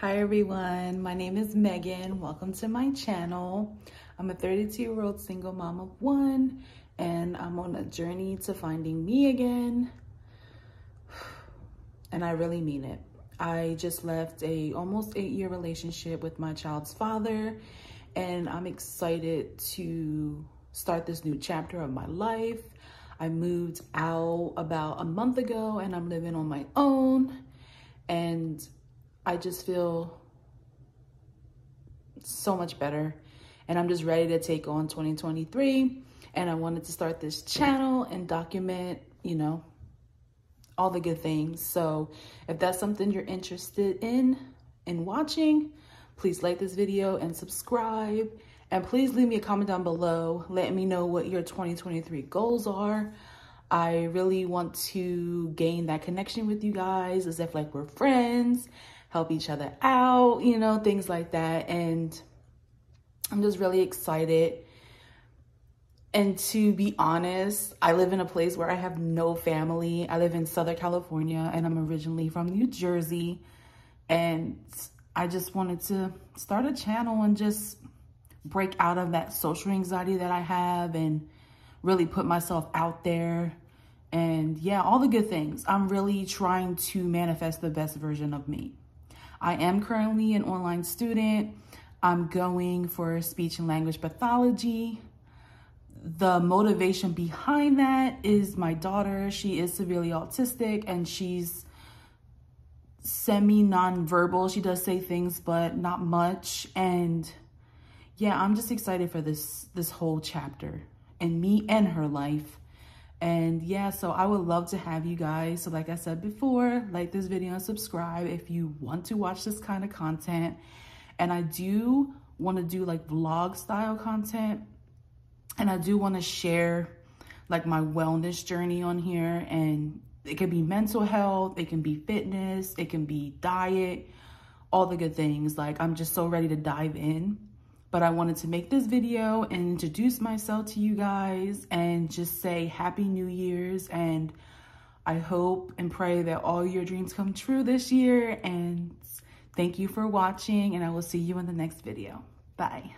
Hi everyone, my name is Meaghan. Welcome to my channel. I'm a 32 year old single mom of one and I'm on a journey to finding me again. And I really mean it. I just left a almost eight year relationship with my child's father and I'm excited to start this new chapter of my life. I moved out about a month ago and I'm living on my own I just feel so much better and I'm just ready to take on 2023 and I wanted to start this channel and document, you know, all the good things. So if that's something you're interested in in watching, please like this video and subscribe. And please leave me a comment down below. Let me know what your 2023 goals are. I really want to gain that connection with you guys as if like we're friends, help each other out, you know, things like that. And I'm just really excited and to be honest, I live in a place where I have no family. I live in Southern California and I'm originally from New Jersey. And I just wanted to start a channel and just break out of that social anxiety that I have and really put myself out there. And yeah, all the good things. I'm really trying to manifest the best version of me. I am currently an online student. I'm going for speech and language pathology the motivation behind that is my daughter. She is severely autistic and she's semi non-verbal. She does say things, but not much. And yeah, I'm just excited for this, this whole chapter and me and her life. And yeah, so I would love to have you guys. So like I said before, like this video and subscribe if you want to watch this kind of content. And I do want to do like vlog style content and I do want to share like my wellness journey on here and it can be mental health, it can be fitness, it can be diet, all the good things. Like I'm just so ready to dive in. But I wanted to make this video and introduce myself to you guys and just say happy new year's and I hope and pray that all your dreams come true this year and thank you for watching and I will see you in the next video. Bye.